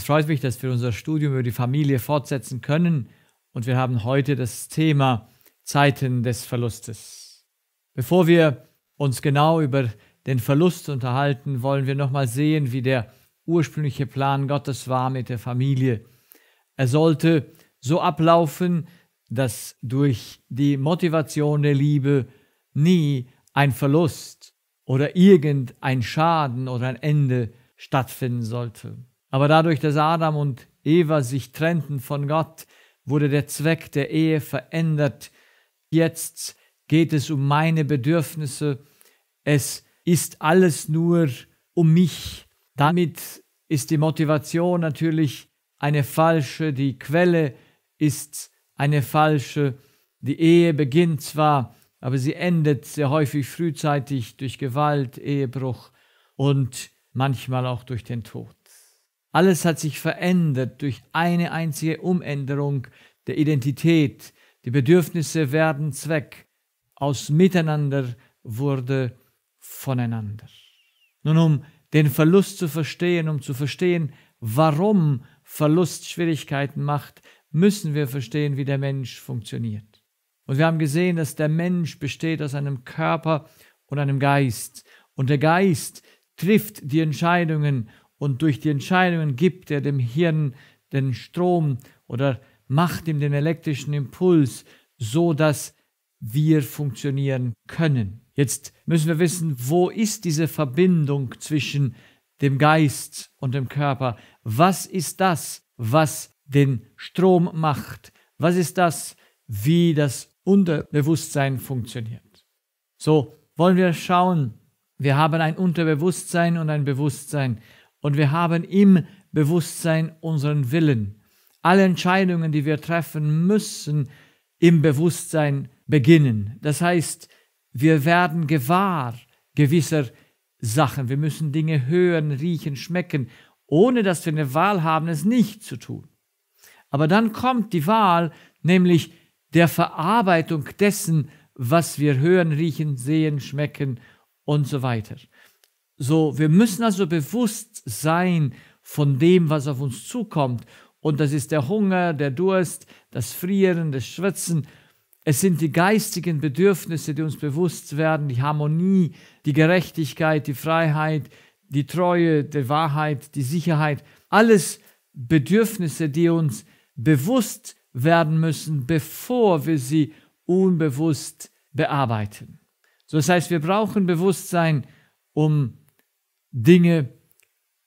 Es freut mich, dass wir unser Studium über die Familie fortsetzen können und wir haben heute das Thema Zeiten des Verlustes. Bevor wir uns genau über den Verlust unterhalten, wollen wir nochmal sehen, wie der ursprüngliche Plan Gottes war mit der Familie. Er sollte so ablaufen, dass durch die Motivation der Liebe nie ein Verlust oder irgendein Schaden oder ein Ende stattfinden sollte. Aber dadurch, dass Adam und Eva sich trennten von Gott, wurde der Zweck der Ehe verändert. Jetzt geht es um meine Bedürfnisse. Es ist alles nur um mich. Damit ist die Motivation natürlich eine falsche, die Quelle ist eine falsche. Die Ehe beginnt zwar, aber sie endet sehr häufig frühzeitig durch Gewalt, Ehebruch und manchmal auch durch den Tod. Alles hat sich verändert durch eine einzige Umänderung der Identität. Die Bedürfnisse werden Zweck. Aus Miteinander wurde voneinander. Nun, um den Verlust zu verstehen, um zu verstehen, warum Verlust Schwierigkeiten macht, müssen wir verstehen, wie der Mensch funktioniert. Und wir haben gesehen, dass der Mensch besteht aus einem Körper und einem Geist. Und der Geist trifft die Entscheidungen und durch die Entscheidungen gibt er dem Hirn den Strom oder macht ihm den elektrischen Impuls, so dass wir funktionieren können. Jetzt müssen wir wissen, wo ist diese Verbindung zwischen dem Geist und dem Körper? Was ist das, was den Strom macht? Was ist das, wie das Unterbewusstsein funktioniert? So wollen wir schauen. Wir haben ein Unterbewusstsein und ein Bewusstsein und wir haben im Bewusstsein unseren Willen. Alle Entscheidungen, die wir treffen, müssen im Bewusstsein beginnen. Das heißt, wir werden gewahr gewisser Sachen. Wir müssen Dinge hören, riechen, schmecken, ohne dass wir eine Wahl haben, es nicht zu tun. Aber dann kommt die Wahl, nämlich der Verarbeitung dessen, was wir hören, riechen, sehen, schmecken und so weiter. So, wir müssen also bewusst sein von dem, was auf uns zukommt. Und das ist der Hunger, der Durst, das Frieren, das Schwitzen. Es sind die geistigen Bedürfnisse, die uns bewusst werden, die Harmonie, die Gerechtigkeit, die Freiheit, die Treue, die Wahrheit, die Sicherheit. Alles Bedürfnisse, die uns bewusst werden müssen, bevor wir sie unbewusst bearbeiten. So, das heißt, wir brauchen Bewusstsein, um Dinge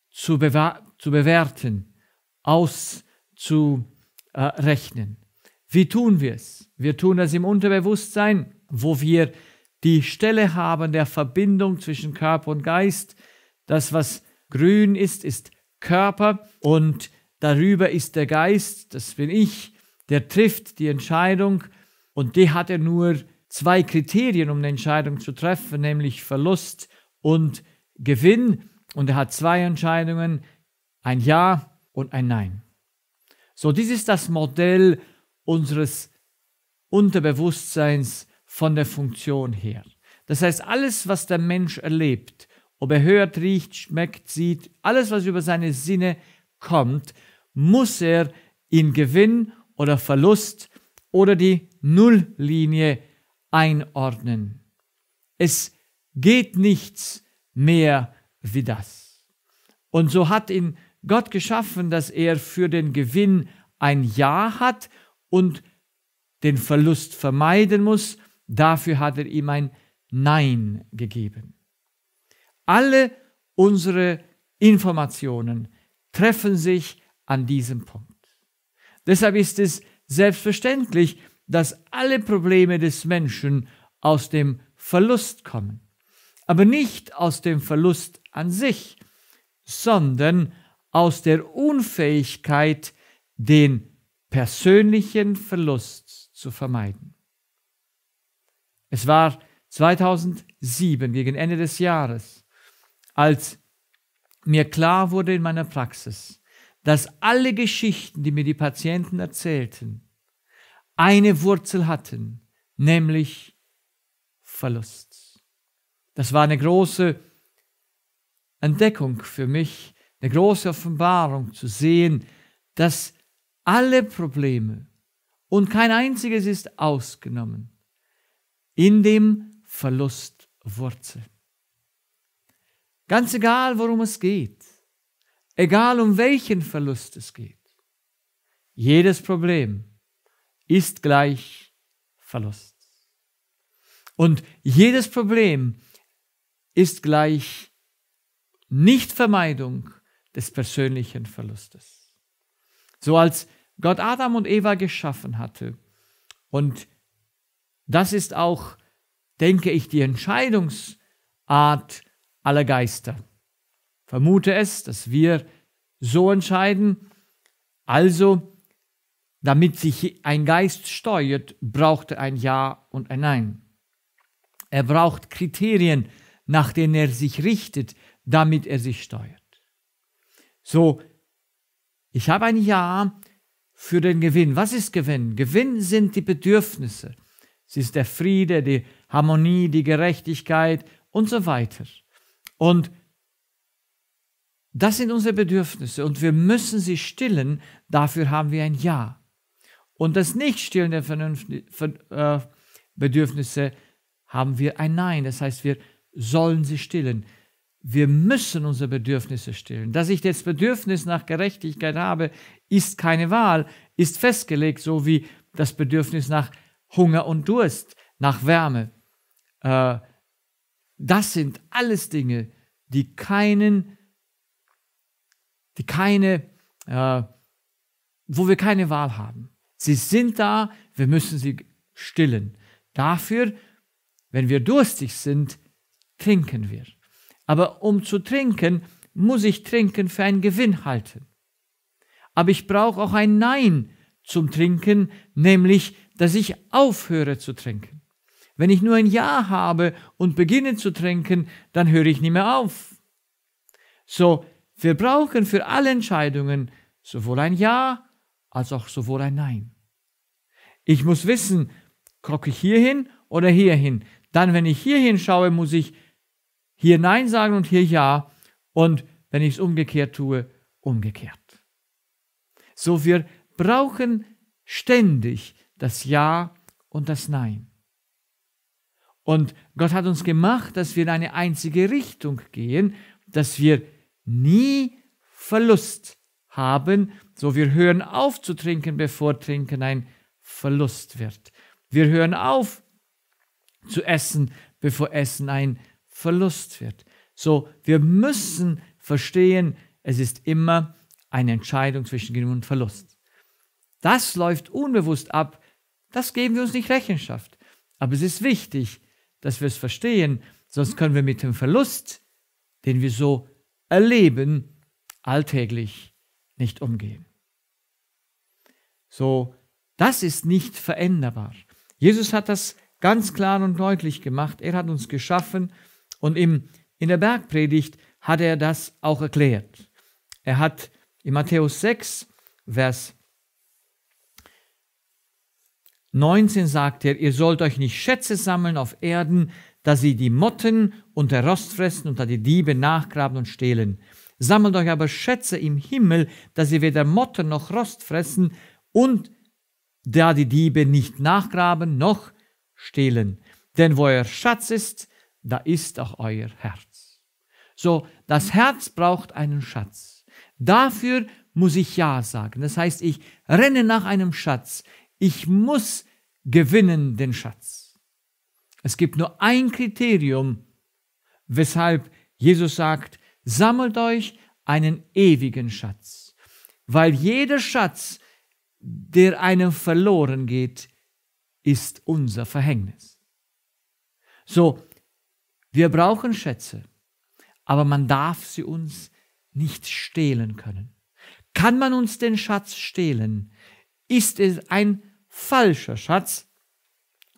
zu, zu bewerten, auszurechnen. Wie tun wir es? Wir tun das im Unterbewusstsein, wo wir die Stelle haben der Verbindung zwischen Körper und Geist. Das, was grün ist, ist Körper und darüber ist der Geist, das bin ich, der trifft die Entscheidung und die hat er nur zwei Kriterien, um eine Entscheidung zu treffen, nämlich Verlust und Gewinn und er hat zwei Entscheidungen, ein Ja und ein Nein. So, dies ist das Modell unseres Unterbewusstseins von der Funktion her. Das heißt, alles, was der Mensch erlebt, ob er hört, riecht, schmeckt, sieht, alles, was über seine Sinne kommt, muss er in Gewinn oder Verlust oder die Nulllinie einordnen. Es geht nichts mehr wie das. Und so hat ihn Gott geschaffen, dass er für den Gewinn ein Ja hat und den Verlust vermeiden muss. Dafür hat er ihm ein Nein gegeben. Alle unsere Informationen treffen sich an diesem Punkt. Deshalb ist es selbstverständlich, dass alle Probleme des Menschen aus dem Verlust kommen aber nicht aus dem Verlust an sich, sondern aus der Unfähigkeit, den persönlichen Verlust zu vermeiden. Es war 2007, gegen Ende des Jahres, als mir klar wurde in meiner Praxis, dass alle Geschichten, die mir die Patienten erzählten, eine Wurzel hatten, nämlich Verlust. Das war eine große Entdeckung für mich, eine große Offenbarung zu sehen, dass alle Probleme und kein einziges ist ausgenommen in dem Verlust wurzeln. Ganz egal, worum es geht, egal um welchen Verlust es geht, jedes Problem ist gleich Verlust. Und jedes Problem ist gleich Nichtvermeidung des persönlichen Verlustes. So als Gott Adam und Eva geschaffen hatte, und das ist auch, denke ich, die Entscheidungsart aller Geister. Vermute es, dass wir so entscheiden. Also, damit sich ein Geist steuert, braucht er ein Ja und ein Nein. Er braucht Kriterien, nach denen er sich richtet, damit er sich steuert. So, ich habe ein Ja für den Gewinn. Was ist Gewinn? Gewinn sind die Bedürfnisse. Es ist der Friede, die Harmonie, die Gerechtigkeit und so weiter. Und das sind unsere Bedürfnisse und wir müssen sie stillen. Dafür haben wir ein Ja. Und das Nichtstillen der Vernunft, äh, Bedürfnisse haben wir ein Nein. Das heißt, wir sollen sie stillen. Wir müssen unsere Bedürfnisse stillen. Dass ich das Bedürfnis nach Gerechtigkeit habe, ist keine Wahl, ist festgelegt, so wie das Bedürfnis nach Hunger und Durst, nach Wärme. Äh, das sind alles Dinge, die keinen, die keine, äh, wo wir keine Wahl haben. Sie sind da, wir müssen sie stillen. Dafür, wenn wir durstig sind, trinken wir. Aber um zu trinken, muss ich trinken für einen Gewinn halten. Aber ich brauche auch ein Nein zum Trinken, nämlich, dass ich aufhöre zu trinken. Wenn ich nur ein Ja habe und beginne zu trinken, dann höre ich nicht mehr auf. So, wir brauchen für alle Entscheidungen sowohl ein Ja als auch sowohl ein Nein. Ich muss wissen, gucke ich hierhin oder hierhin. Dann, wenn ich hierhin schaue, muss ich hier Nein sagen und hier Ja. Und wenn ich es umgekehrt tue, umgekehrt. So, wir brauchen ständig das Ja und das Nein. Und Gott hat uns gemacht, dass wir in eine einzige Richtung gehen, dass wir nie Verlust haben. So, wir hören auf zu trinken, bevor Trinken ein Verlust wird. Wir hören auf zu essen, bevor Essen ein Verlust wird. So, wir müssen verstehen, es ist immer eine Entscheidung zwischen Gewinn und Verlust. Das läuft unbewusst ab, das geben wir uns nicht Rechenschaft. Aber es ist wichtig, dass wir es verstehen, sonst können wir mit dem Verlust, den wir so erleben, alltäglich nicht umgehen. So, das ist nicht veränderbar. Jesus hat das ganz klar und deutlich gemacht. Er hat uns geschaffen und im, in der Bergpredigt hat er das auch erklärt. Er hat in Matthäus 6, Vers 19 sagt er, ihr sollt euch nicht Schätze sammeln auf Erden, da sie die Motten und der Rost fressen und da die Diebe nachgraben und stehlen. Sammelt euch aber Schätze im Himmel, da sie weder Motten noch Rost fressen und da die Diebe nicht nachgraben noch stehlen. Denn wo euer Schatz ist, da ist auch euer Herz. So, das Herz braucht einen Schatz. Dafür muss ich Ja sagen. Das heißt, ich renne nach einem Schatz. Ich muss gewinnen den Schatz. Es gibt nur ein Kriterium, weshalb Jesus sagt, sammelt euch einen ewigen Schatz. Weil jeder Schatz, der einem verloren geht, ist unser Verhängnis. So, wir brauchen Schätze, aber man darf sie uns nicht stehlen können. Kann man uns den Schatz stehlen, ist es ein falscher Schatz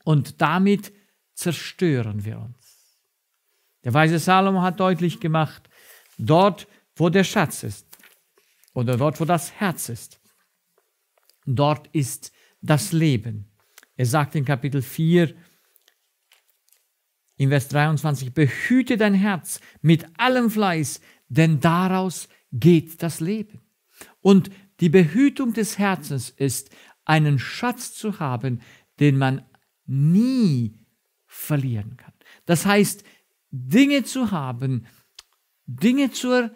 und damit zerstören wir uns. Der weise Salomo hat deutlich gemacht, dort, wo der Schatz ist oder dort, wo das Herz ist, dort ist das Leben. Er sagt in Kapitel 4, in Vers 23, behüte dein Herz mit allem Fleiß, denn daraus geht das Leben. Und die Behütung des Herzens ist, einen Schatz zu haben, den man nie verlieren kann. Das heißt, Dinge zu haben, Dinge zu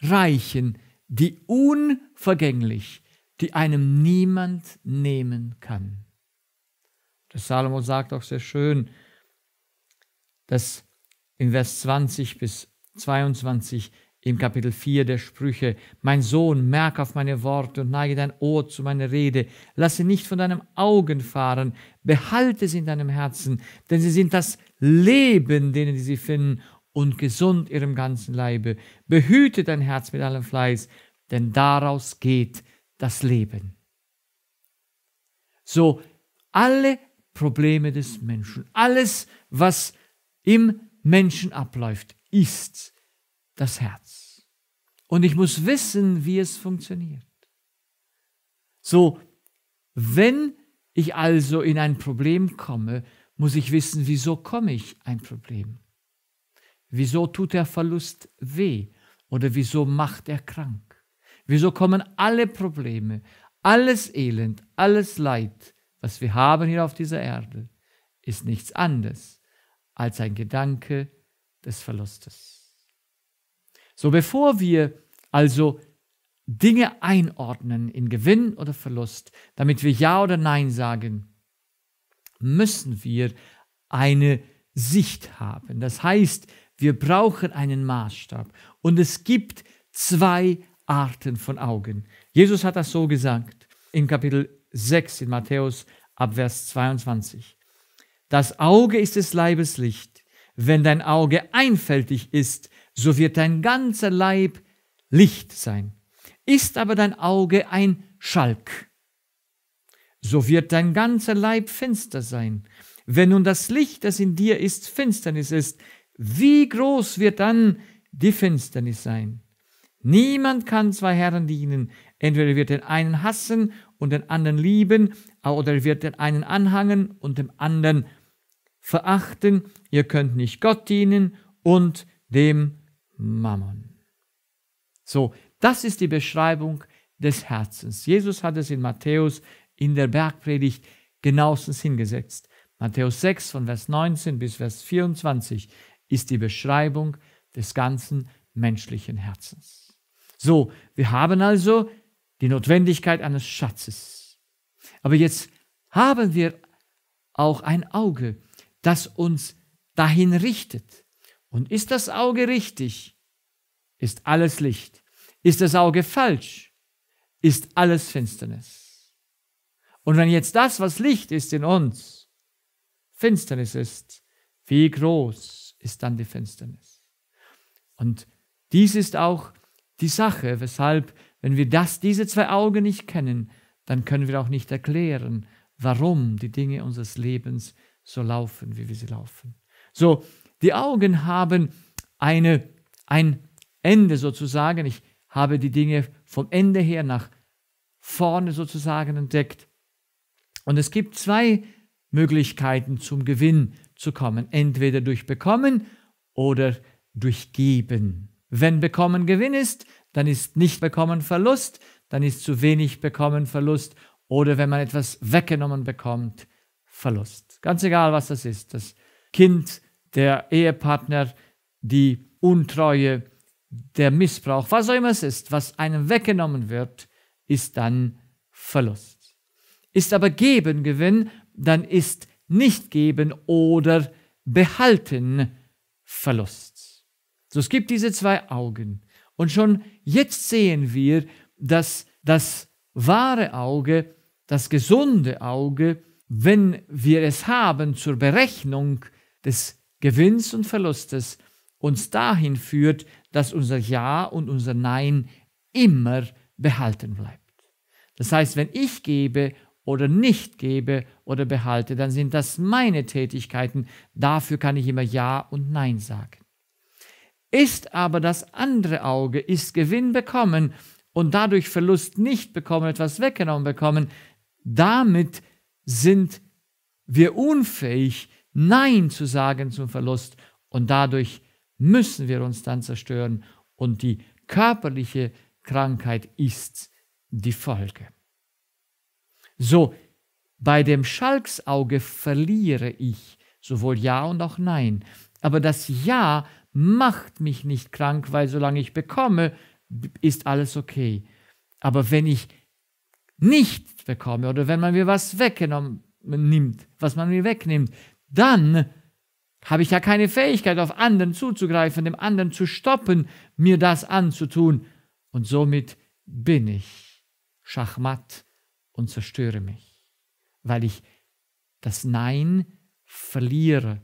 erreichen, die unvergänglich, die einem niemand nehmen kann. Der Salomo sagt auch sehr schön, dass in Vers 20 bis 22 im Kapitel 4 der Sprüche, mein Sohn, merk auf meine Worte und neige dein Ohr zu meiner Rede, lasse nicht von deinem Augen fahren, behalte sie in deinem Herzen, denn sie sind das Leben, denen sie finden, und gesund ihrem ganzen Leibe. Behüte dein Herz mit allem Fleiß, denn daraus geht das Leben. So, alle Probleme des Menschen, alles, was im Menschen abläuft, ist das Herz. Und ich muss wissen, wie es funktioniert. So, wenn ich also in ein Problem komme, muss ich wissen, wieso komme ich ein Problem? Wieso tut der Verlust weh? Oder wieso macht er krank? Wieso kommen alle Probleme, alles Elend, alles Leid, was wir haben hier auf dieser Erde, ist nichts anderes als ein Gedanke des Verlustes. So bevor wir also Dinge einordnen in Gewinn oder Verlust, damit wir Ja oder Nein sagen, müssen wir eine Sicht haben. Das heißt, wir brauchen einen Maßstab. Und es gibt zwei Arten von Augen. Jesus hat das so gesagt in Kapitel 6 in Matthäus ab Vers 22. Das Auge ist des Leibes Licht. Wenn dein Auge einfältig ist, so wird dein ganzer Leib Licht sein. Ist aber dein Auge ein Schalk, so wird dein ganzer Leib finster sein. Wenn nun das Licht, das in dir ist, Finsternis ist, wie groß wird dann die Finsternis sein? Niemand kann zwei Herren dienen. Entweder wird den einen hassen und den anderen lieben, oder wird den einen anhangen und dem anderen verachten. Ihr könnt nicht Gott dienen und dem Mammon. So, das ist die Beschreibung des Herzens. Jesus hat es in Matthäus in der Bergpredigt genauestens hingesetzt. Matthäus 6 von Vers 19 bis Vers 24 ist die Beschreibung des ganzen menschlichen Herzens. So, wir haben also die Notwendigkeit eines Schatzes. Aber jetzt haben wir auch ein Auge, das uns dahin richtet. Und ist das Auge richtig, ist alles Licht. Ist das Auge falsch, ist alles Finsternis. Und wenn jetzt das, was Licht ist in uns, Finsternis ist, wie groß ist dann die Finsternis? Und dies ist auch die Sache, weshalb, wenn wir das, diese zwei Augen nicht kennen, dann können wir auch nicht erklären, warum die Dinge unseres Lebens so laufen, wie wir sie laufen. So, die Augen haben eine, ein Ende sozusagen. Ich habe die Dinge vom Ende her nach vorne sozusagen entdeckt. Und es gibt zwei Möglichkeiten zum Gewinn zu kommen. Entweder durch Bekommen oder durch Geben. Wenn Bekommen Gewinn ist, dann ist nicht Bekommen Verlust, dann ist zu wenig Bekommen Verlust oder wenn man etwas weggenommen bekommt, Verlust. Ganz egal, was das ist. Das Kind der Ehepartner, die Untreue, der Missbrauch, was auch immer es ist, was einem weggenommen wird, ist dann Verlust. Ist aber Geben Gewinn, dann ist nicht geben oder behalten Verlust. So, es gibt diese zwei Augen. Und schon jetzt sehen wir, dass das wahre Auge, das gesunde Auge, wenn wir es haben zur Berechnung des Gewinns und Verlustes uns dahin führt, dass unser Ja und unser Nein immer behalten bleibt. Das heißt, wenn ich gebe oder nicht gebe oder behalte, dann sind das meine Tätigkeiten. Dafür kann ich immer Ja und Nein sagen. Ist aber das andere Auge, ist Gewinn bekommen und dadurch Verlust nicht bekommen, etwas weggenommen bekommen, damit sind wir unfähig, Nein zu sagen zum Verlust und dadurch müssen wir uns dann zerstören und die Körperliche Krankheit ist die Folge. So, bei dem Schalksauge verliere ich sowohl Ja und auch Nein. Aber das Ja macht mich nicht krank, weil solange ich bekomme, ist alles okay. Aber wenn ich bekomme oder wenn man mir was weggenommen nimmt, was man mir wegnimmt, dann habe ich ja keine Fähigkeit, auf anderen zuzugreifen, dem anderen zu stoppen, mir das anzutun. Und somit bin ich schachmatt und zerstöre mich, weil ich das Nein verliere.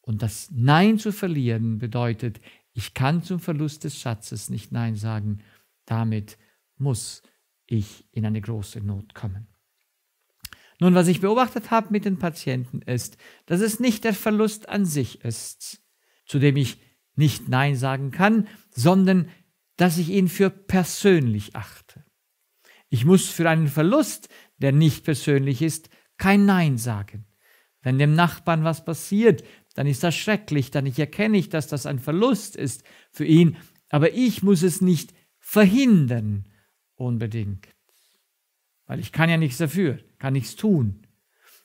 Und das Nein zu verlieren bedeutet, ich kann zum Verlust des Schatzes nicht Nein sagen. Damit muss ich in eine große Not kommen. Nun, was ich beobachtet habe mit den Patienten ist, dass es nicht der Verlust an sich ist, zu dem ich nicht Nein sagen kann, sondern dass ich ihn für persönlich achte. Ich muss für einen Verlust, der nicht persönlich ist, kein Nein sagen. Wenn dem Nachbarn was passiert, dann ist das schrecklich, dann erkenne ich, dass das ein Verlust ist für ihn, aber ich muss es nicht verhindern unbedingt, weil ich kann ja nichts dafür kann nichts tun.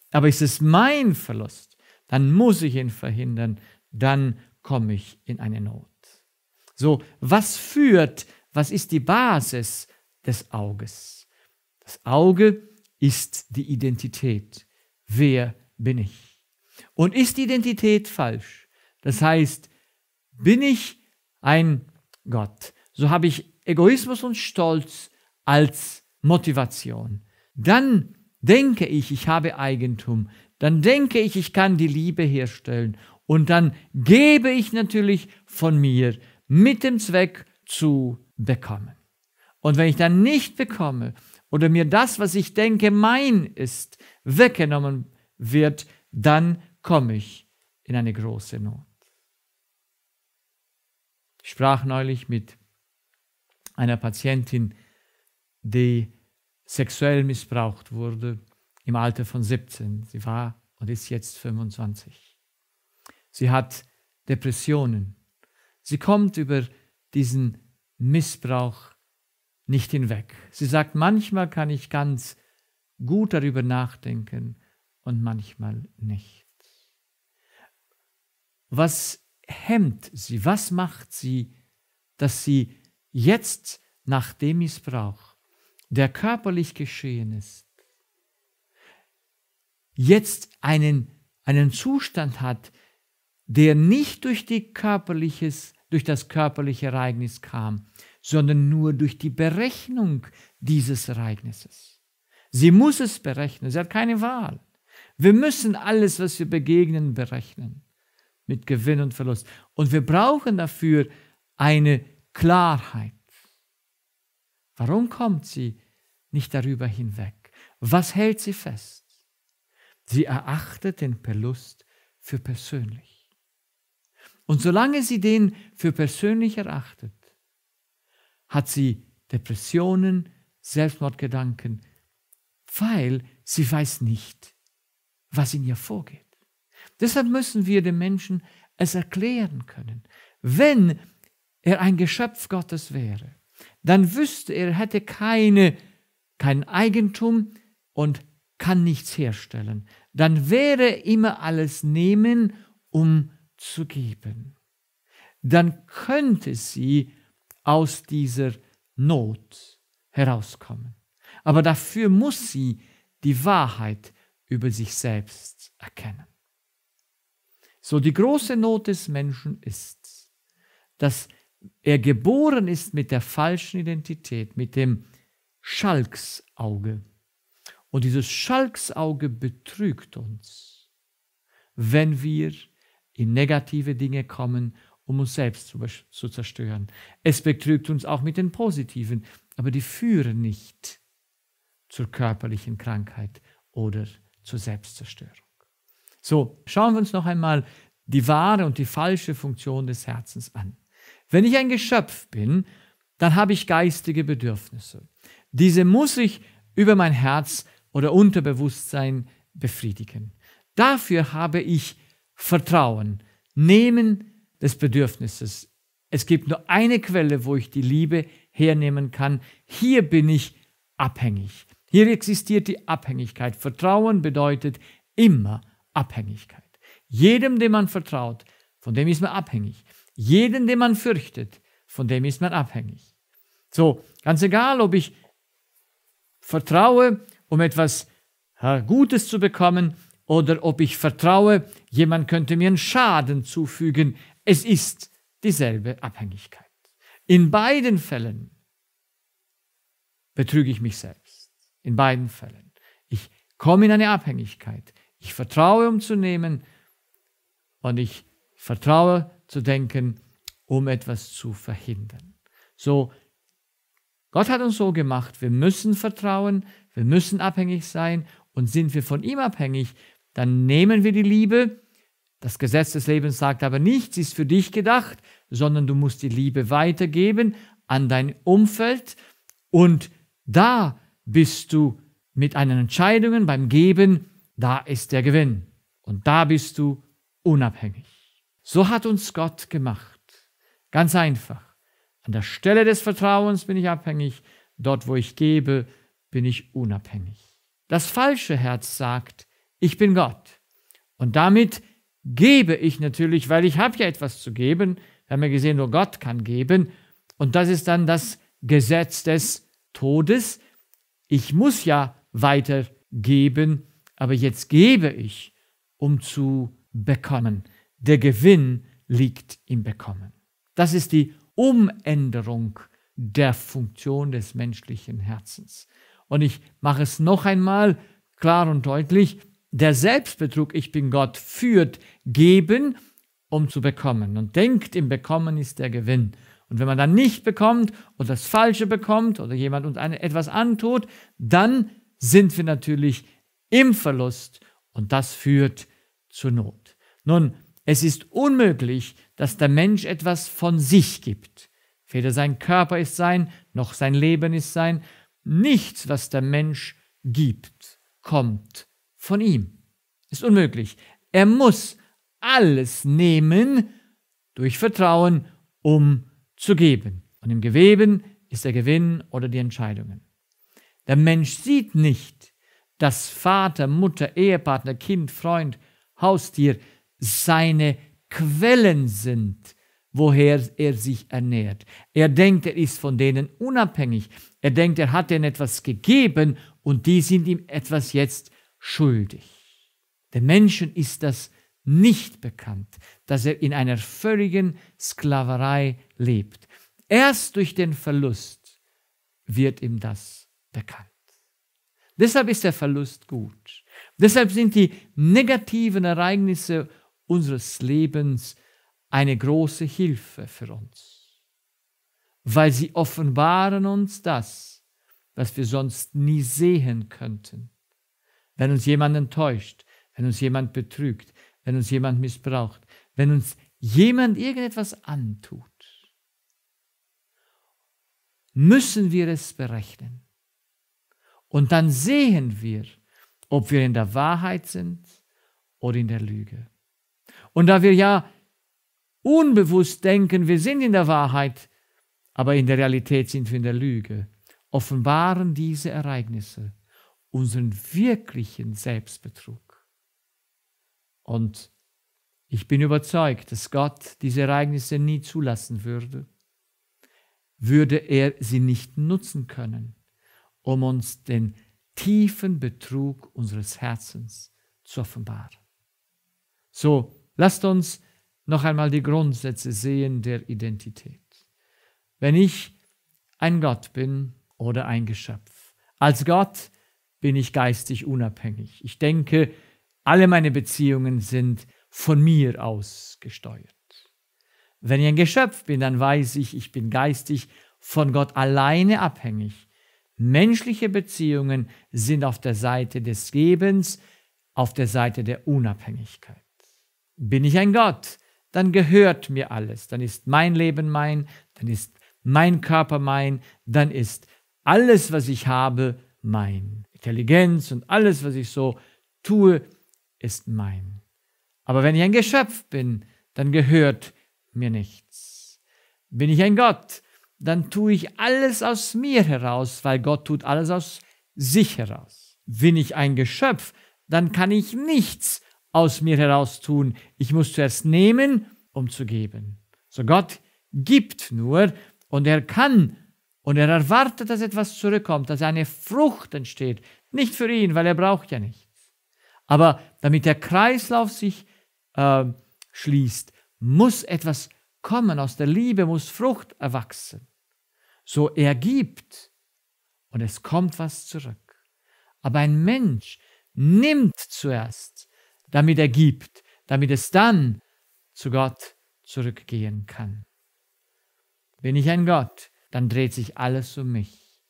Aber ist es mein Verlust, dann muss ich ihn verhindern, dann komme ich in eine Not. So, was führt, was ist die Basis des Auges? Das Auge ist die Identität. Wer bin ich? Und ist die Identität falsch? Das heißt, bin ich ein Gott? So habe ich Egoismus und Stolz als Motivation. Dann denke ich, ich habe Eigentum, dann denke ich, ich kann die Liebe herstellen und dann gebe ich natürlich von mir mit dem Zweck zu bekommen. Und wenn ich dann nicht bekomme oder mir das, was ich denke, mein ist, weggenommen wird, dann komme ich in eine große Not. Ich sprach neulich mit einer Patientin, die sexuell missbraucht wurde im Alter von 17. Sie war und ist jetzt 25. Sie hat Depressionen. Sie kommt über diesen Missbrauch nicht hinweg. Sie sagt, manchmal kann ich ganz gut darüber nachdenken und manchmal nicht. Was hemmt sie? Was macht sie, dass sie jetzt nach dem Missbrauch der körperlich geschehen ist, jetzt einen, einen Zustand hat, der nicht durch, die körperliches, durch das körperliche Ereignis kam, sondern nur durch die Berechnung dieses Ereignisses. Sie muss es berechnen, sie hat keine Wahl. Wir müssen alles, was wir begegnen, berechnen. Mit Gewinn und Verlust. Und wir brauchen dafür eine Klarheit. Warum kommt sie nicht darüber hinweg? Was hält sie fest? Sie erachtet den Verlust für persönlich. Und solange sie den für persönlich erachtet, hat sie Depressionen, Selbstmordgedanken, weil sie weiß nicht, was in ihr vorgeht. Deshalb müssen wir den Menschen es erklären können. Wenn er ein Geschöpf Gottes wäre, dann wüsste er, hätte keine, kein Eigentum und kann nichts herstellen. Dann wäre immer alles nehmen, um zu geben. Dann könnte sie aus dieser Not herauskommen. Aber dafür muss sie die Wahrheit über sich selbst erkennen. So die große Not des Menschen ist, dass er geboren ist mit der falschen Identität, mit dem Schalksauge. Und dieses Schalksauge betrügt uns, wenn wir in negative Dinge kommen, um uns selbst zu, zu zerstören. Es betrügt uns auch mit den positiven, aber die führen nicht zur körperlichen Krankheit oder zur Selbstzerstörung. So, schauen wir uns noch einmal die wahre und die falsche Funktion des Herzens an. Wenn ich ein Geschöpf bin, dann habe ich geistige Bedürfnisse. Diese muss ich über mein Herz oder Unterbewusstsein befriedigen. Dafür habe ich Vertrauen, Nehmen des Bedürfnisses Es gibt nur eine Quelle, wo ich die Liebe hernehmen kann. Hier bin ich abhängig. Hier existiert die Abhängigkeit. Vertrauen bedeutet immer Abhängigkeit. Jedem, dem man vertraut, von dem ist man abhängig. Jeden, den man fürchtet, von dem ist man abhängig. So, ganz egal, ob ich vertraue, um etwas Gutes zu bekommen, oder ob ich vertraue, jemand könnte mir einen Schaden zufügen. Es ist dieselbe Abhängigkeit. In beiden Fällen betrüge ich mich selbst. In beiden Fällen. Ich komme in eine Abhängigkeit. Ich vertraue, um zu nehmen und ich vertraue zu denken, um etwas zu verhindern. So, Gott hat uns so gemacht, wir müssen vertrauen, wir müssen abhängig sein und sind wir von ihm abhängig, dann nehmen wir die Liebe. Das Gesetz des Lebens sagt aber nichts ist für dich gedacht, sondern du musst die Liebe weitergeben an dein Umfeld und da bist du mit einen Entscheidungen beim Geben, da ist der Gewinn und da bist du unabhängig. So hat uns Gott gemacht. Ganz einfach. An der Stelle des Vertrauens bin ich abhängig, dort wo ich gebe, bin ich unabhängig. Das falsche Herz sagt, ich bin Gott. Und damit gebe ich natürlich, weil ich habe ja etwas zu geben. Wir haben ja gesehen, nur Gott kann geben. Und das ist dann das Gesetz des Todes. Ich muss ja weitergeben, aber jetzt gebe ich, um zu bekommen. Der Gewinn liegt im Bekommen. Das ist die Umänderung der Funktion des menschlichen Herzens. Und ich mache es noch einmal klar und deutlich, der Selbstbetrug, ich bin Gott, führt geben, um zu bekommen. Und denkt, im Bekommen ist der Gewinn. Und wenn man dann nicht bekommt oder das Falsche bekommt oder jemand uns etwas antut, dann sind wir natürlich im Verlust und das führt zur Not. Nun, es ist unmöglich, dass der Mensch etwas von sich gibt. Weder sein Körper ist sein, noch sein Leben ist sein. Nichts, was der Mensch gibt, kommt von ihm. Ist unmöglich. Er muss alles nehmen durch Vertrauen, um zu geben. Und im Geweben ist der Gewinn oder die Entscheidungen. Der Mensch sieht nicht, dass Vater, Mutter, Ehepartner, Kind, Freund, Haustier seine Quellen sind, woher er sich ernährt. Er denkt, er ist von denen unabhängig. Er denkt, er hat ihnen etwas gegeben und die sind ihm etwas jetzt schuldig. Den Menschen ist das nicht bekannt, dass er in einer völligen Sklaverei lebt. Erst durch den Verlust wird ihm das bekannt. Deshalb ist der Verlust gut. Deshalb sind die negativen Ereignisse unseres Lebens eine große Hilfe für uns, weil sie offenbaren uns das, was wir sonst nie sehen könnten. Wenn uns jemand enttäuscht, wenn uns jemand betrügt, wenn uns jemand missbraucht, wenn uns jemand irgendetwas antut, müssen wir es berechnen. Und dann sehen wir, ob wir in der Wahrheit sind oder in der Lüge. Und da wir ja unbewusst denken, wir sind in der Wahrheit, aber in der Realität sind wir in der Lüge, offenbaren diese Ereignisse unseren wirklichen Selbstbetrug. Und ich bin überzeugt, dass Gott diese Ereignisse nie zulassen würde, würde er sie nicht nutzen können, um uns den tiefen Betrug unseres Herzens zu offenbaren. So, lasst uns noch einmal die Grundsätze sehen der Identität. Wenn ich ein Gott bin oder ein Geschöpf, als Gott bin ich geistig unabhängig. Ich denke, alle meine Beziehungen sind von mir aus gesteuert. Wenn ich ein Geschöpf bin, dann weiß ich, ich bin geistig von Gott alleine abhängig. Menschliche Beziehungen sind auf der Seite des Gebens, auf der Seite der Unabhängigkeit. Bin ich ein Gott, dann gehört mir alles. Dann ist mein Leben mein, dann ist mein Körper mein, dann ist alles, was ich habe, mein. Intelligenz und alles, was ich so tue, ist mein. Aber wenn ich ein Geschöpf bin, dann gehört mir nichts. Bin ich ein Gott, dann tue ich alles aus mir heraus, weil Gott tut alles aus sich heraus. Bin ich ein Geschöpf, dann kann ich nichts aus mir heraus tun. Ich muss zuerst nehmen, um zu geben. So Gott gibt nur und er kann und er erwartet, dass etwas zurückkommt, dass eine Frucht entsteht. Nicht für ihn, weil er braucht ja nichts. Aber damit der Kreislauf sich äh, schließt, muss etwas kommen. Aus der Liebe muss Frucht erwachsen. So er gibt und es kommt was zurück. Aber ein Mensch nimmt zuerst, damit er gibt, damit es dann zu Gott zurückgehen kann. Bin ich ein Gott, dann dreht sich alles um mich.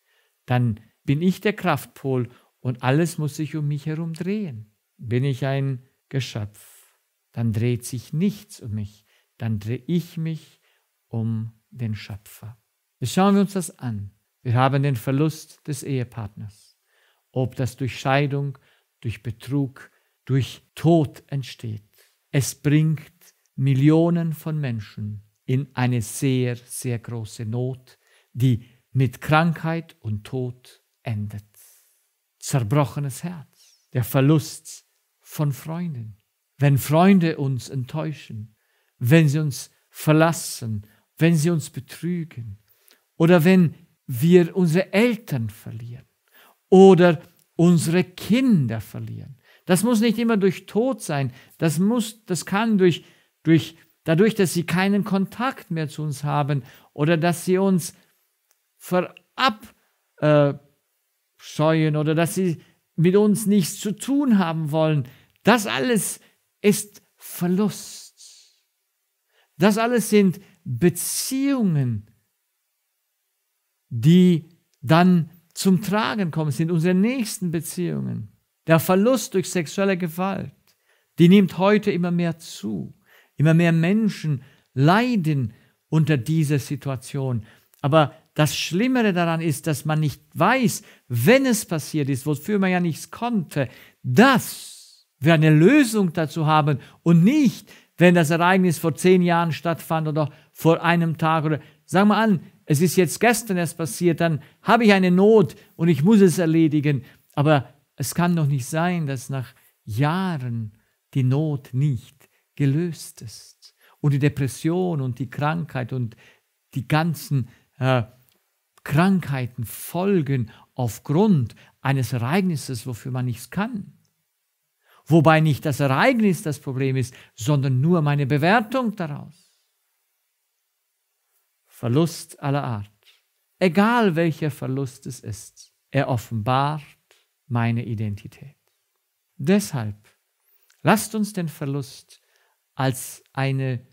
Dann bin ich der Kraftpol und alles muss sich um mich herum drehen. Bin ich ein Geschöpf, dann dreht sich nichts um mich, dann drehe ich mich um den Schöpfer. Jetzt schauen wir uns das an. Wir haben den Verlust des Ehepartners. Ob das durch Scheidung, durch Betrug, durch Tod entsteht. Es bringt Millionen von Menschen in eine sehr, sehr große Not, die mit Krankheit und Tod endet. Zerbrochenes Herz, der Verlust von Freunden. Wenn Freunde uns enttäuschen, wenn sie uns verlassen, wenn sie uns betrügen oder wenn wir unsere Eltern verlieren oder unsere Kinder verlieren. Das muss nicht immer durch Tod sein, das, muss, das kann durch, durch, dadurch, dass sie keinen Kontakt mehr zu uns haben oder dass sie uns verabscheuen äh, oder dass sie mit uns nichts zu tun haben wollen. Das alles ist Verlust. Das alles sind Beziehungen, die dann zum Tragen kommen, sind unsere nächsten Beziehungen. Der Verlust durch sexuelle Gewalt, die nimmt heute immer mehr zu. Immer mehr Menschen leiden unter dieser Situation. Aber das Schlimmere daran ist, dass man nicht weiß, wenn es passiert ist, wofür man ja nichts konnte, dass wir eine Lösung dazu haben und nicht, wenn das Ereignis vor zehn Jahren stattfand oder vor einem Tag oder sagen wir an, es ist jetzt gestern erst passiert, dann habe ich eine Not und ich muss es erledigen. Aber es kann doch nicht sein, dass nach Jahren die Not nicht gelöst ist und die Depression und die Krankheit und die ganzen äh, Krankheiten folgen aufgrund eines Ereignisses, wofür man nichts kann. Wobei nicht das Ereignis das Problem ist, sondern nur meine Bewertung daraus. Verlust aller Art. Egal welcher Verlust es ist, er offenbart meine Identität. Deshalb lasst uns den Verlust als eine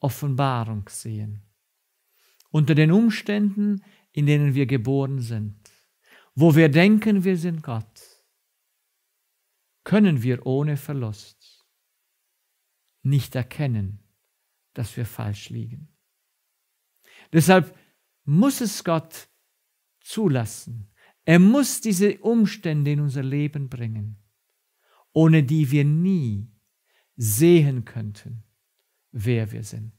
Offenbarung sehen. Unter den Umständen, in denen wir geboren sind, wo wir denken, wir sind Gott, können wir ohne Verlust nicht erkennen, dass wir falsch liegen. Deshalb muss es Gott zulassen. Er muss diese Umstände in unser Leben bringen, ohne die wir nie sehen könnten, wer wir sind.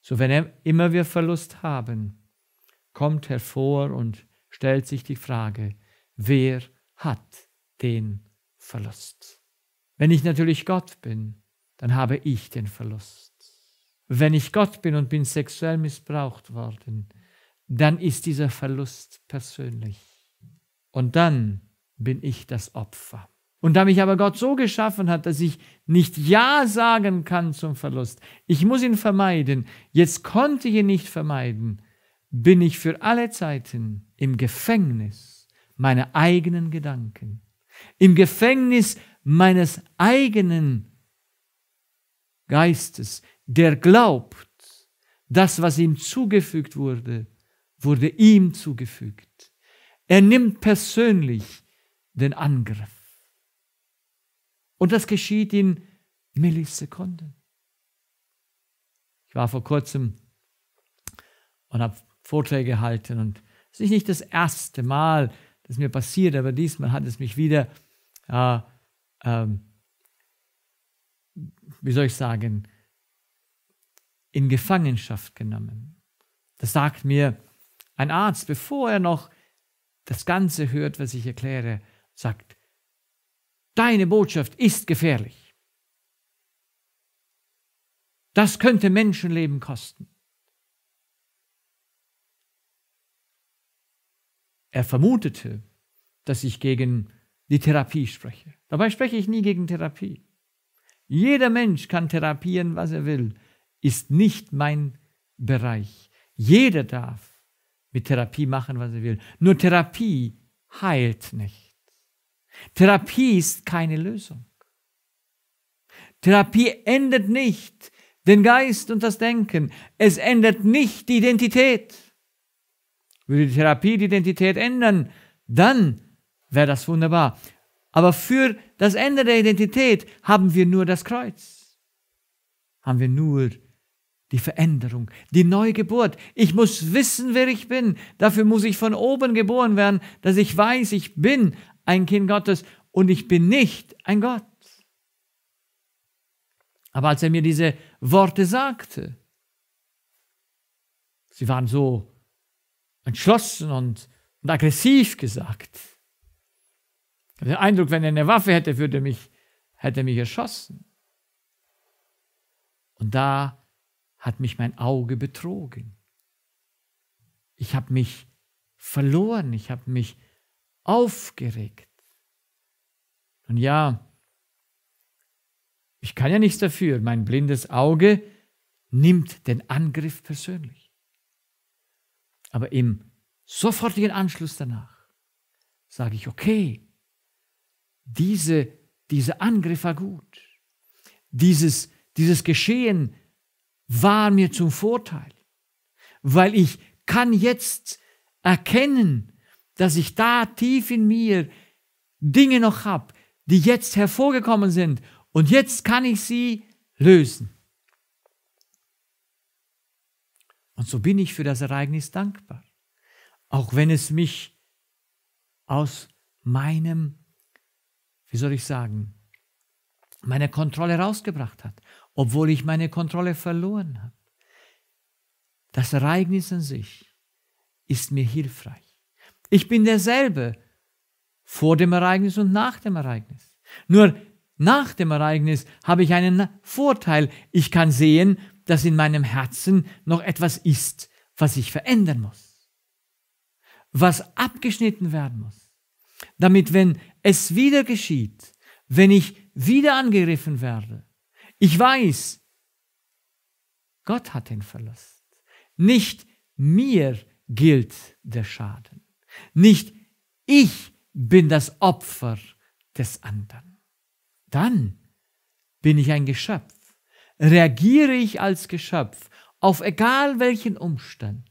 So wenn immer wir Verlust haben, kommt hervor und stellt sich die Frage, wer hat den Verlust? Wenn ich natürlich Gott bin, dann habe ich den Verlust. Wenn ich Gott bin und bin sexuell missbraucht worden, dann ist dieser Verlust persönlich. Und dann bin ich das Opfer. Und da mich aber Gott so geschaffen hat, dass ich nicht Ja sagen kann zum Verlust, ich muss ihn vermeiden, jetzt konnte ich ihn nicht vermeiden, bin ich für alle Zeiten im Gefängnis meiner eigenen Gedanken, im Gefängnis meines eigenen Geistes, der glaubt, das, was ihm zugefügt wurde, wurde ihm zugefügt. Er nimmt persönlich den Angriff. Und das geschieht in Millisekunden. Ich war vor kurzem und habe Vorträge gehalten und es ist nicht das erste Mal, das mir passiert, aber diesmal hat es mich wieder, äh, ähm, wie soll ich sagen, in Gefangenschaft genommen. Das sagt mir ein Arzt, bevor er noch das Ganze hört, was ich erkläre, sagt, deine Botschaft ist gefährlich. Das könnte Menschenleben kosten. Er vermutete, dass ich gegen die Therapie spreche. Dabei spreche ich nie gegen Therapie. Jeder Mensch kann therapieren, was er will, ist nicht mein Bereich. Jeder darf mit Therapie machen, was er will. Nur Therapie heilt nicht. Therapie ist keine Lösung. Therapie ändert nicht den Geist und das Denken. Es ändert nicht die Identität. Würde die Therapie die Identität ändern, dann wäre das wunderbar. Aber für das Ende der Identität haben wir nur das Kreuz. Haben wir nur die Veränderung, die Neugeburt. Ich muss wissen, wer ich bin. Dafür muss ich von oben geboren werden, dass ich weiß, ich bin ein Kind Gottes und ich bin nicht ein Gott. Aber als er mir diese Worte sagte, sie waren so entschlossen und, und aggressiv gesagt. Ich habe den Eindruck, wenn er eine Waffe hätte, würde mich, hätte er mich erschossen. Und da hat mich mein Auge betrogen. Ich habe mich verloren, ich habe mich aufgeregt. Und ja, ich kann ja nichts dafür. Mein blindes Auge nimmt den Angriff persönlich. Aber im sofortigen Anschluss danach sage ich, okay, diese, dieser Angriff war gut. Dieses, dieses Geschehen war mir zum Vorteil, weil ich kann jetzt erkennen, dass ich da tief in mir Dinge noch habe, die jetzt hervorgekommen sind und jetzt kann ich sie lösen. Und so bin ich für das Ereignis dankbar, auch wenn es mich aus meinem, wie soll ich sagen, meine Kontrolle rausgebracht hat obwohl ich meine Kontrolle verloren habe. Das Ereignis an sich ist mir hilfreich. Ich bin derselbe vor dem Ereignis und nach dem Ereignis. Nur nach dem Ereignis habe ich einen Vorteil. Ich kann sehen, dass in meinem Herzen noch etwas ist, was ich verändern muss, was abgeschnitten werden muss, damit wenn es wieder geschieht, wenn ich wieder angegriffen werde, ich weiß, Gott hat den Verlust. Nicht mir gilt der Schaden. Nicht ich bin das Opfer des anderen. Dann bin ich ein Geschöpf. Reagiere ich als Geschöpf auf egal welchen Umstand,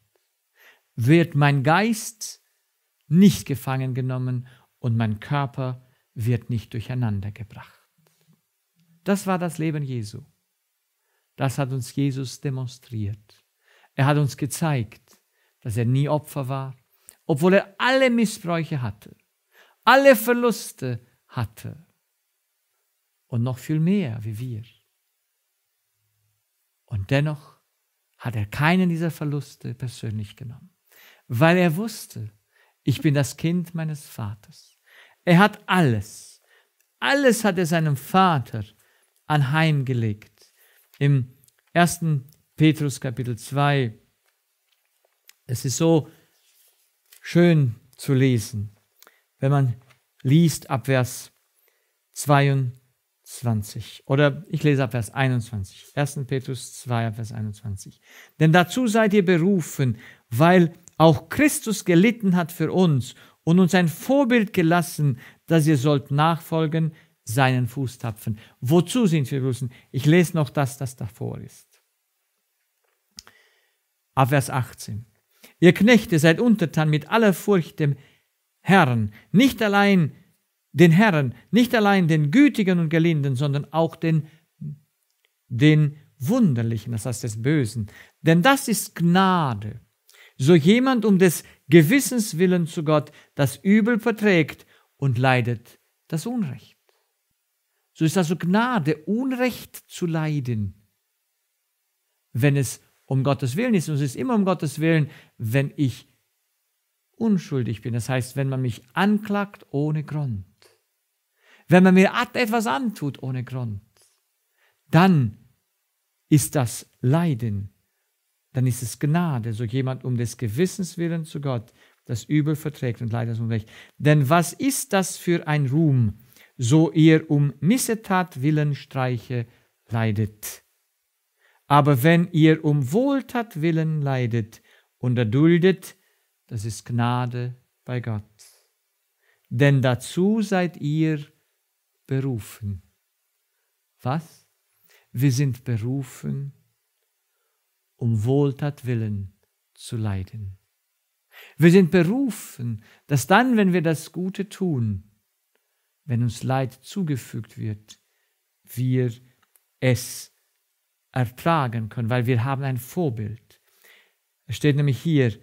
wird mein Geist nicht gefangen genommen und mein Körper wird nicht durcheinander gebracht. Das war das Leben Jesu. Das hat uns Jesus demonstriert. Er hat uns gezeigt, dass er nie Opfer war, obwohl er alle Missbräuche hatte, alle Verluste hatte und noch viel mehr wie wir. Und dennoch hat er keinen dieser Verluste persönlich genommen, weil er wusste, ich bin das Kind meines Vaters. Er hat alles, alles hat er seinem Vater anheimgelegt. Im 1. Petrus Kapitel 2, es ist so schön zu lesen, wenn man liest ab Vers 22 oder ich lese ab Vers 21. 1. Petrus 2 ab Vers 21. Denn dazu seid ihr berufen, weil auch Christus gelitten hat für uns und uns ein Vorbild gelassen, dass ihr sollt nachfolgen, seinen Fußtapfen. Wozu sind wir berufen? Ich lese noch das, das davor ist. Ab Vers 18. Ihr Knechte seid untertan mit aller Furcht dem Herrn, nicht allein den Herren, nicht allein den Gütigen und Gelinden, sondern auch den, den Wunderlichen, das heißt des Bösen. Denn das ist Gnade. So jemand um des Gewissens willen zu Gott das Übel verträgt und leidet das Unrecht. So ist also Gnade, Unrecht zu leiden. wenn es um Gottes Willen ist. Und es ist immer um Gottes Willen, wenn ich unschuldig bin. Das heißt, wenn man mich anklagt ohne Grund. Wenn man mir etwas antut ohne Grund. Dann ist das Leiden. Dann ist es Gnade, so jemand um des Gewissens willen zu Gott das Übel verträgt und leidet Unrecht. Denn was ist das für ein Ruhm, so ihr um Missetat willen Streiche leidet? Aber wenn ihr um Wohltat willen leidet und erduldet, das ist Gnade bei Gott. Denn dazu seid ihr berufen. Was? Wir sind berufen, um Wohltat willen zu leiden. Wir sind berufen, dass dann, wenn wir das Gute tun, wenn uns Leid zugefügt wird, wir es ertragen können, weil wir haben ein Vorbild. Es steht nämlich hier,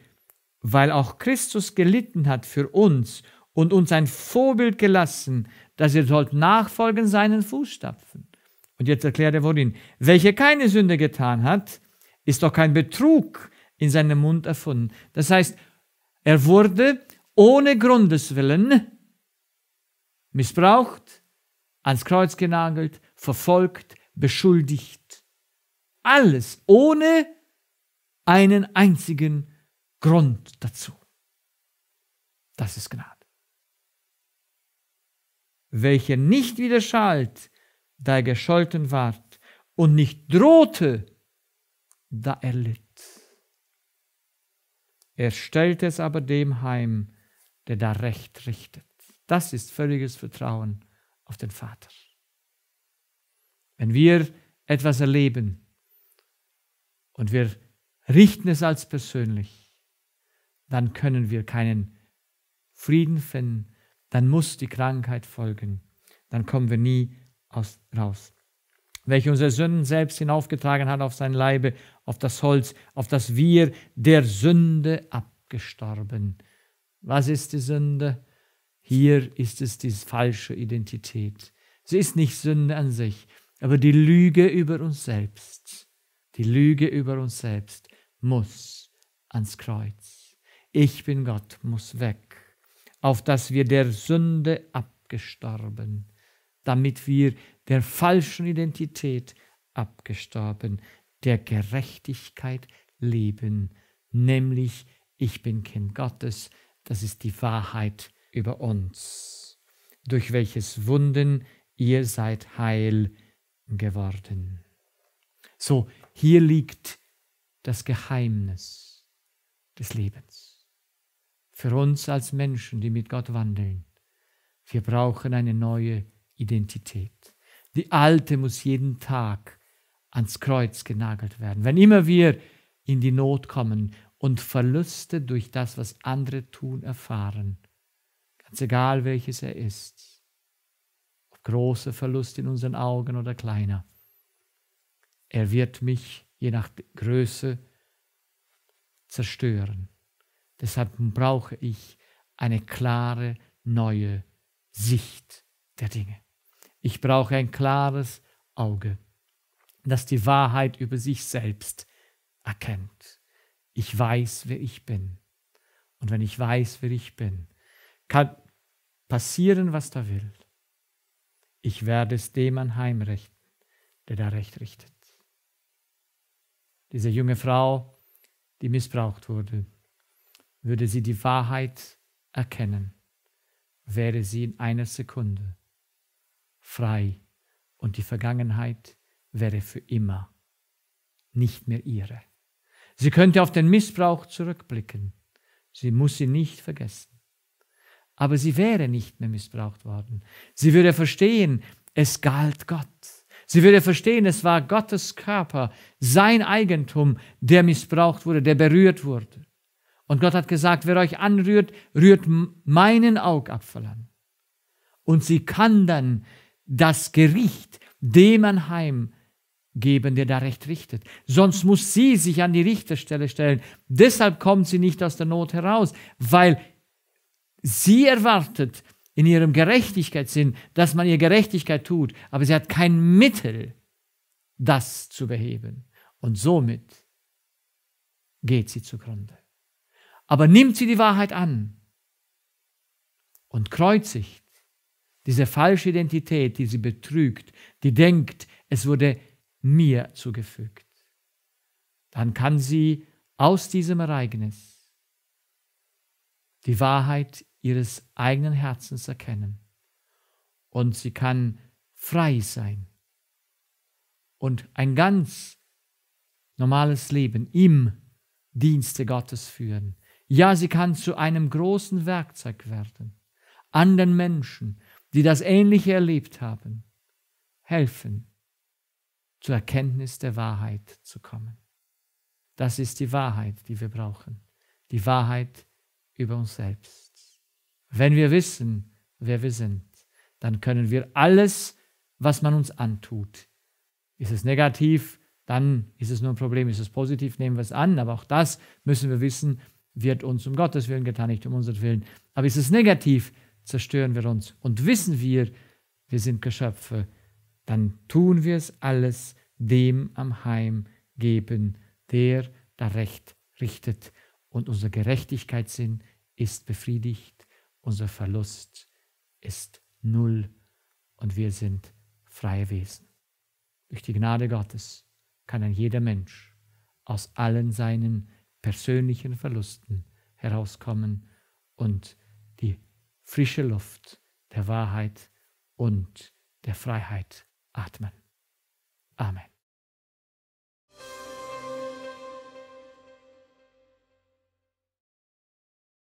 weil auch Christus gelitten hat für uns und uns ein Vorbild gelassen, dass ihr sollt nachfolgen seinen Fußstapfen. Und jetzt erklärt er worin, welche keine Sünde getan hat, ist doch kein Betrug in seinem Mund erfunden. Das heißt, er wurde ohne Grundeswillen missbraucht, ans Kreuz genagelt, verfolgt, beschuldigt. Alles ohne einen einzigen Grund dazu. Das ist Gnade. Welche nicht widerschallt, da er gescholten ward und nicht drohte, da er litt. Er stellt es aber dem heim, der da recht richtet. Das ist völliges Vertrauen auf den Vater. Wenn wir etwas erleben und wir richten es als persönlich, dann können wir keinen Frieden finden, dann muss die Krankheit folgen, dann kommen wir nie aus, raus. Welche unsere Sünden selbst hinaufgetragen hat auf sein Leibe, auf das Holz, auf das wir der Sünde abgestorben. Was ist die Sünde? Hier ist es die falsche Identität. Sie ist nicht Sünde an sich, aber die Lüge über uns selbst. Die Lüge über uns selbst muss ans Kreuz. Ich bin Gott, muss weg, auf dass wir der Sünde abgestorben, damit wir der falschen Identität abgestorben, der Gerechtigkeit leben, nämlich ich bin Kind Gottes, das ist die Wahrheit über uns, durch welches Wunden ihr seid heil geworden. So, hier liegt das Geheimnis des Lebens. Für uns als Menschen, die mit Gott wandeln, wir brauchen eine neue Identität. Die alte muss jeden Tag ans Kreuz genagelt werden. Wenn immer wir in die Not kommen und Verluste durch das, was andere tun, erfahren, ganz egal welches er ist, ob großer Verlust in unseren Augen oder kleiner, er wird mich je nach Größe zerstören. Deshalb brauche ich eine klare, neue Sicht der Dinge. Ich brauche ein klares Auge, das die Wahrheit über sich selbst erkennt. Ich weiß, wer ich bin. Und wenn ich weiß, wer ich bin, kann passieren, was da will. Ich werde es dem anheimrichten, der da recht richtet. Diese junge Frau, die missbraucht wurde, würde sie die Wahrheit erkennen, wäre sie in einer Sekunde frei und die Vergangenheit wäre für immer nicht mehr ihre. Sie könnte auf den Missbrauch zurückblicken. Sie muss sie nicht vergessen. Aber sie wäre nicht mehr missbraucht worden. Sie würde verstehen, es galt Gott. Sie würde verstehen, es war Gottes Körper, sein Eigentum, der missbraucht wurde, der berührt wurde. Und Gott hat gesagt, wer euch anrührt, rührt meinen Augapfel an. Und sie kann dann das Gericht dem anheim geben, der da recht richtet. Sonst muss sie sich an die Richterstelle stellen. Deshalb kommt sie nicht aus der Not heraus, weil sie erwartet in ihrem Gerechtigkeitssinn, dass man ihr Gerechtigkeit tut, aber sie hat kein Mittel, das zu beheben. Und somit geht sie zugrunde. Aber nimmt sie die Wahrheit an und kreuzigt diese falsche Identität, die sie betrügt, die denkt, es wurde mir zugefügt, dann kann sie aus diesem Ereignis die Wahrheit ihres eigenen Herzens erkennen und sie kann frei sein und ein ganz normales Leben im Dienste Gottes führen. Ja, sie kann zu einem großen Werkzeug werden, anderen Menschen, die das Ähnliche erlebt haben, helfen, zur Erkenntnis der Wahrheit zu kommen. Das ist die Wahrheit, die wir brauchen. Die Wahrheit über uns selbst. Wenn wir wissen, wer wir sind, dann können wir alles, was man uns antut. Ist es negativ, dann ist es nur ein Problem. Ist es positiv, nehmen wir es an. Aber auch das müssen wir wissen, wird uns um Gottes Willen getan, nicht um unseren Willen. Aber ist es negativ, zerstören wir uns. Und wissen wir, wir sind Geschöpfe, dann tun wir es alles dem am Heim geben, der da Recht richtet. Und unser Gerechtigkeitssinn ist befriedigt, unser Verlust ist null und wir sind freie Wesen. Durch die Gnade Gottes kann ein jeder Mensch aus allen seinen persönlichen Verlusten herauskommen und die frische Luft der Wahrheit und der Freiheit atmen. Amen.